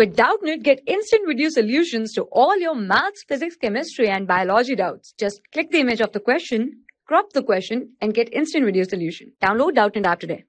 With Doubtnut, get instant video solutions to all your maths, physics, chemistry, and biology doubts. Just click the image of the question, crop the question, and get instant video solution. Download Doubtnut app today.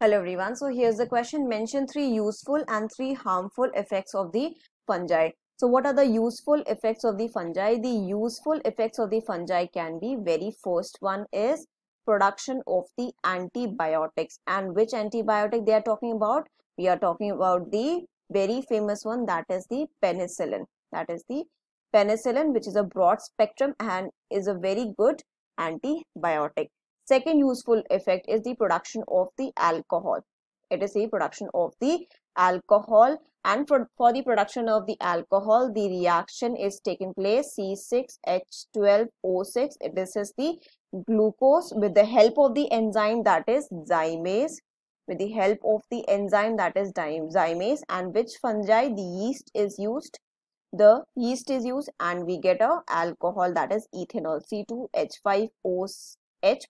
Hello everyone. So here's the question. Mention three useful and three harmful effects of the fungi. So what are the useful effects of the fungi? The useful effects of the fungi can be very first one is production of the antibiotics. And which antibiotic they are talking about? We are talking about the very famous one that is the penicillin. That is the penicillin which is a broad spectrum and is a very good antibiotic. Second useful effect is the production of the alcohol. It is the production of the alcohol. And for, for the production of the alcohol the reaction is taking place C6H12O6 this is the glucose with the help of the enzyme that is zymase with the help of the enzyme that is zymase and which fungi the yeast is used. The yeast is used and we get a alcohol that is ethanol C2H5OH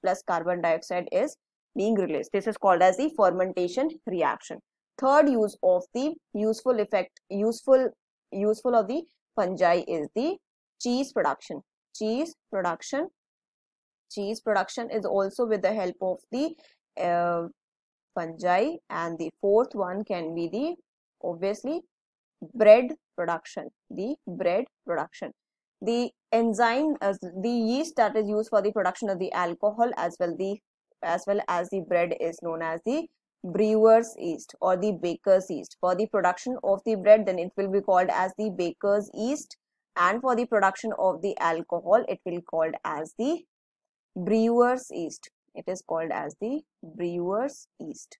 plus carbon dioxide is being released. This is called as the fermentation reaction. Third use of the useful effect useful useful of the fungi is the cheese production. Cheese production cheese production is also with the help of the uh, fungi and the fourth one can be the obviously bread production the bread production. The enzyme as the yeast that is used for the production of the alcohol as well the as well as the bread is known as the brewer's yeast or the baker's yeast. For the production of the bread then it will be called as the baker's yeast and for the production of the alcohol it will be called as the brewer's yeast it is called as the brewer's yeast.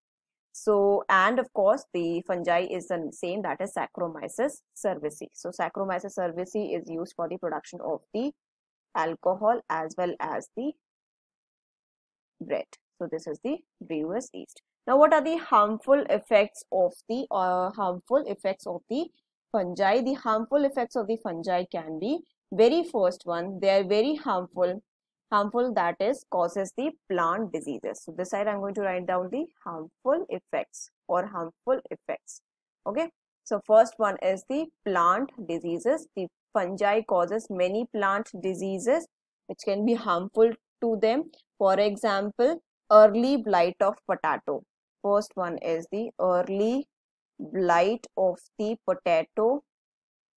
So and of course the fungi is the same that is saccharomyces cerevisiae. So saccharomyces cerevisiae is used for the production of the alcohol as well as the bread. So this is the brewer's yeast. Now what are the harmful effects of the uh, harmful effects of the fungi? The harmful effects of the fungi can be very first one they are very harmful harmful that is causes the plant diseases. So this side i'm going to write down the harmful effects or harmful effects. Okay? So first one is the plant diseases. The fungi causes many plant diseases which can be harmful to them. For example early blight of potato. First one is the early blight of the potato.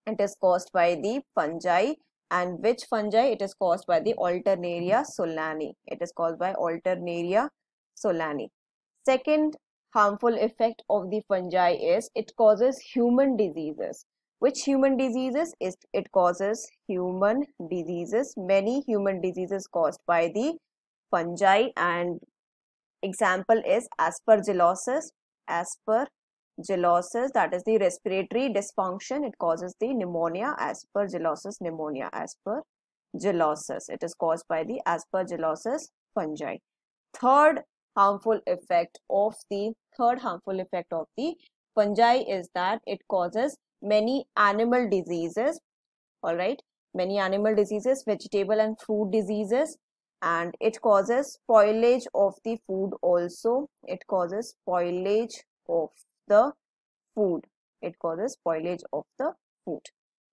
It is caused by the fungi and which fungi? It is caused by the alternaria solani. It is caused by alternaria solani. Second harmful effect of the fungi is it causes human diseases. Which human diseases? Is it causes human diseases. Many human diseases caused by the fungi. And example is aspergillosis asper Aspergillosis, that is the respiratory dysfunction. It causes the pneumonia, aspergillosis pneumonia, aspergillosis. It is caused by the aspergillosis fungi. Third harmful effect of the third harmful effect of the fungi is that it causes many animal diseases. All right, many animal diseases, vegetable and fruit diseases, and it causes spoilage of the food also. It causes spoilage of the food. It causes spoilage of the food.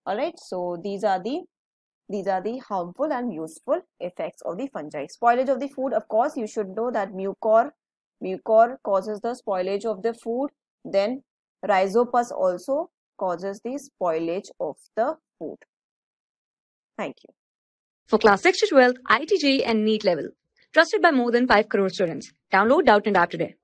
All right so these are the these are the harmful and useful effects of the fungi. Spoilage of the food of course you should know that mucor mucor causes the spoilage of the food. Then rhizopus also causes the spoilage of the food. Thank you. For class 6 to 12 IIT JEE and NEET level. Trusted by more than 5 crore students. Download Doubtnut app today